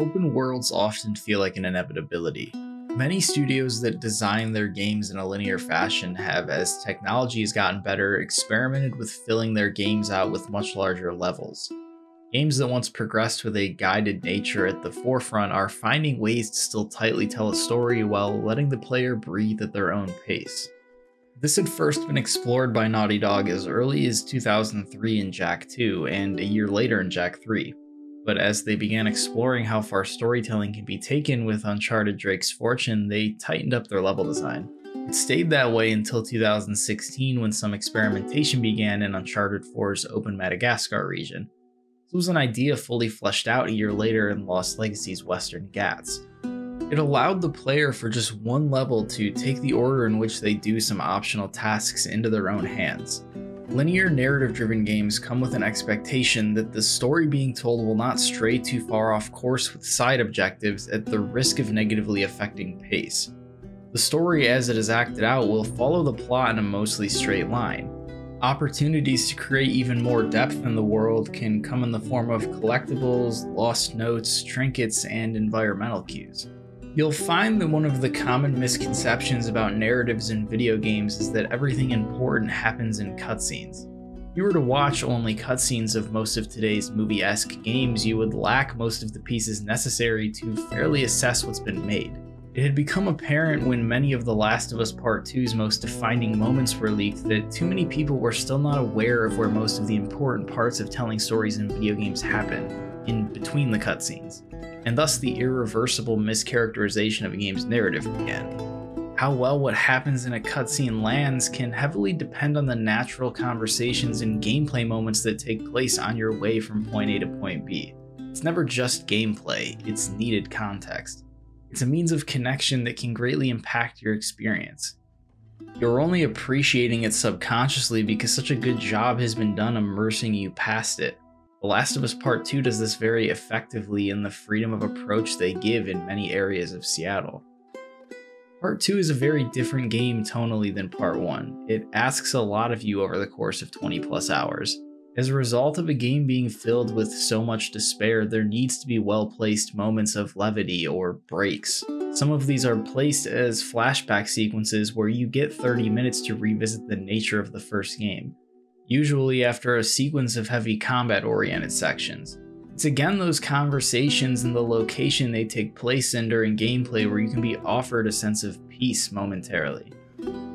Open worlds often feel like an inevitability. Many studios that design their games in a linear fashion have, as technology has gotten better, experimented with filling their games out with much larger levels. Games that once progressed with a guided nature at the forefront are finding ways to still tightly tell a story while letting the player breathe at their own pace. This had first been explored by Naughty Dog as early as 2003 in Jak 2 and a year later in Jak 3 but as they began exploring how far storytelling can be taken with Uncharted Drake's Fortune, they tightened up their level design. It stayed that way until 2016 when some experimentation began in Uncharted 4's open Madagascar region. This was an idea fully fleshed out a year later in Lost Legacy's Western Ghats. It allowed the player for just one level to take the order in which they do some optional tasks into their own hands. Linear narrative driven games come with an expectation that the story being told will not stray too far off course with side objectives at the risk of negatively affecting pace. The story as it is acted out will follow the plot in a mostly straight line. Opportunities to create even more depth in the world can come in the form of collectibles, lost notes, trinkets, and environmental cues. You'll find that one of the common misconceptions about narratives in video games is that everything important happens in cutscenes. If you were to watch only cutscenes of most of today's movie esque games, you would lack most of the pieces necessary to fairly assess what's been made. It had become apparent when many of The Last of Us Part 2's most defining moments were leaked that too many people were still not aware of where most of the important parts of telling stories in video games happen, in between the cutscenes and thus the irreversible mischaracterization of a game's narrative began. How well what happens in a cutscene lands can heavily depend on the natural conversations and gameplay moments that take place on your way from point A to point B. It's never just gameplay, it's needed context. It's a means of connection that can greatly impact your experience. You're only appreciating it subconsciously because such a good job has been done immersing you past it. The Last of Us Part 2 does this very effectively in the freedom of approach they give in many areas of Seattle. Part 2 is a very different game tonally than Part 1. It asks a lot of you over the course of 20 plus hours. As a result of a game being filled with so much despair, there needs to be well placed moments of levity or breaks. Some of these are placed as flashback sequences where you get 30 minutes to revisit the nature of the first game usually after a sequence of heavy combat oriented sections. It's again those conversations and the location they take place in during gameplay where you can be offered a sense of peace momentarily.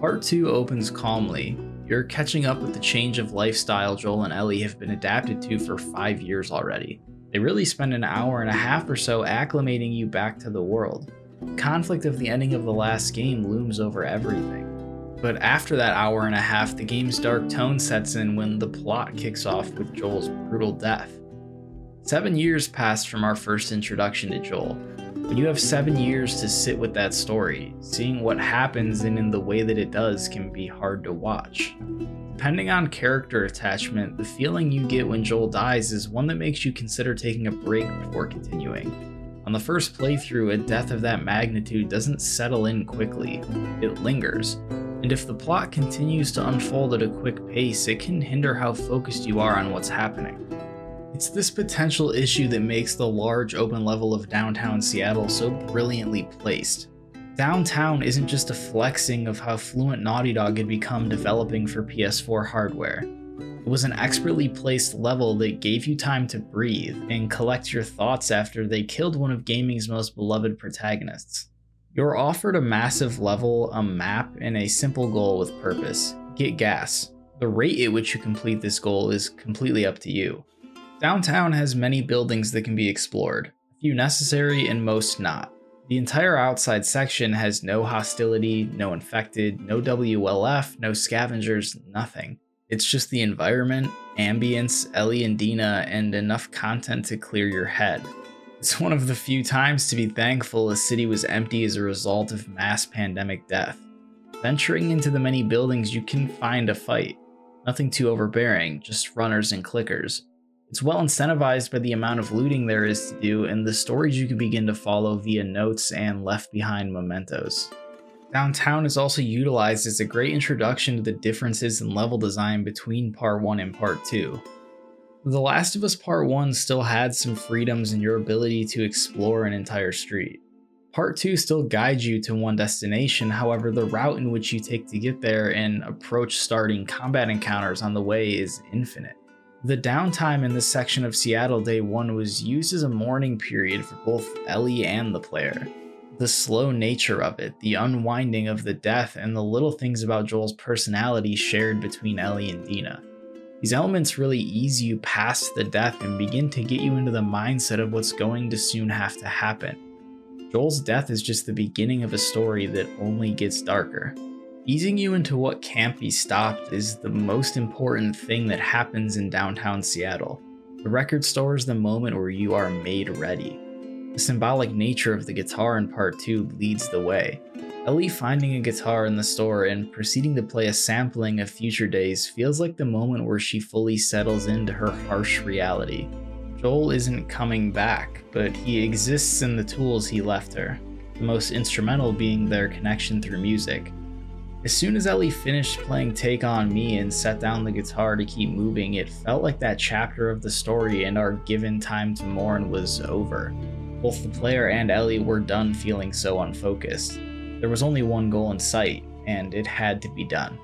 Part 2 opens calmly. You're catching up with the change of lifestyle Joel and Ellie have been adapted to for 5 years already. They really spend an hour and a half or so acclimating you back to the world. Conflict of the ending of the last game looms over everything. But after that hour and a half, the game's dark tone sets in when the plot kicks off with Joel's brutal death. Seven years passed from our first introduction to Joel. When you have seven years to sit with that story, seeing what happens and in the way that it does can be hard to watch. Depending on character attachment, the feeling you get when Joel dies is one that makes you consider taking a break before continuing. On the first playthrough, a death of that magnitude doesn't settle in quickly, it lingers, and if the plot continues to unfold at a quick pace, it can hinder how focused you are on what's happening. It's this potential issue that makes the large open level of downtown Seattle so brilliantly placed. Downtown isn't just a flexing of how fluent Naughty Dog had become developing for PS4 hardware. It was an expertly placed level that gave you time to breathe and collect your thoughts after they killed one of gaming's most beloved protagonists. You're offered a massive level, a map, and a simple goal with purpose get gas. The rate at which you complete this goal is completely up to you. Downtown has many buildings that can be explored, a few necessary and most not. The entire outside section has no hostility, no infected, no WLF, no scavengers, nothing. It's just the environment, ambience, Ellie and Dina, and enough content to clear your head. It's one of the few times to be thankful a city was empty as a result of mass pandemic death. Venturing into the many buildings, you can find a fight. Nothing too overbearing, just runners and clickers. It's well incentivized by the amount of looting there is to do and the stories you can begin to follow via notes and left behind mementos. Downtown is also utilized as a great introduction to the differences in level design between Part 1 and Part 2. The Last of Us Part 1 still had some freedoms in your ability to explore an entire street. Part 2 still guides you to one destination, however, the route in which you take to get there and approach starting combat encounters on the way is infinite. The downtime in this section of Seattle Day 1 was used as a mourning period for both Ellie and the player. The slow nature of it, the unwinding of the death, and the little things about Joel's personality shared between Ellie and Dina. These elements really ease you past the death and begin to get you into the mindset of what's going to soon have to happen. Joel's death is just the beginning of a story that only gets darker. Easing you into what can't be stopped is the most important thing that happens in downtown Seattle. The record store is the moment where you are made ready. The symbolic nature of the guitar in part 2 leads the way. Ellie finding a guitar in the store and proceeding to play a sampling of Future Days feels like the moment where she fully settles into her harsh reality. Joel isn't coming back, but he exists in the tools he left her, the most instrumental being their connection through music. As soon as Ellie finished playing Take On Me and set down the guitar to keep moving, it felt like that chapter of the story and our given time to mourn was over. Both the player and Ellie were done feeling so unfocused. There was only one goal in sight, and it had to be done.